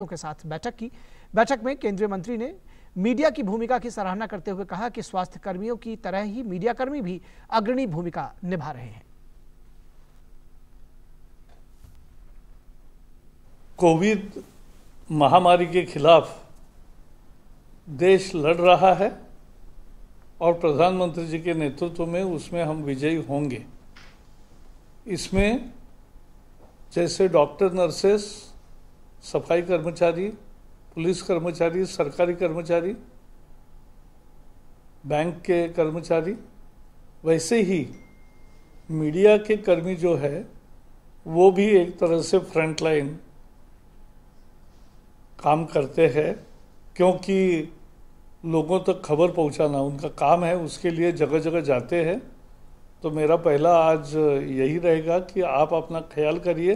के साथ बैठक की। बैठक में केंद्रीय मंत्री ने मीडिया की भूमिका की सराहना करते हुए कहा कि स्वास्थ्य कर्मियों की तरह ही मीडिया कर्मी भी अग्रणी भूमिका निभा रहे हैं। कोविड महामारी के खिलाफ देश लड़ रहा है और प्रधानमंत्री जी के नेतृत्व में उसमें हम विजयी होंगे। इसमें जैसे डॉक्टर, नर्सेस सफ़ाई कर्मचारी, पुलिस कर्मचारी, सरकारी कर्मचारी, बैंक के कर्मचारी, वैसे ही मीडिया के कर्मी जो है, वो भी एक तरह से फ्रंट लाइन काम करते हैं, क्योंकि लोगों तक खबर पहुंचाना उनका काम है, उसके लिए जगह जगह जाते हैं। तो मेरा पहला आज यही रहेगा कि आप अपना ख्याल करिए।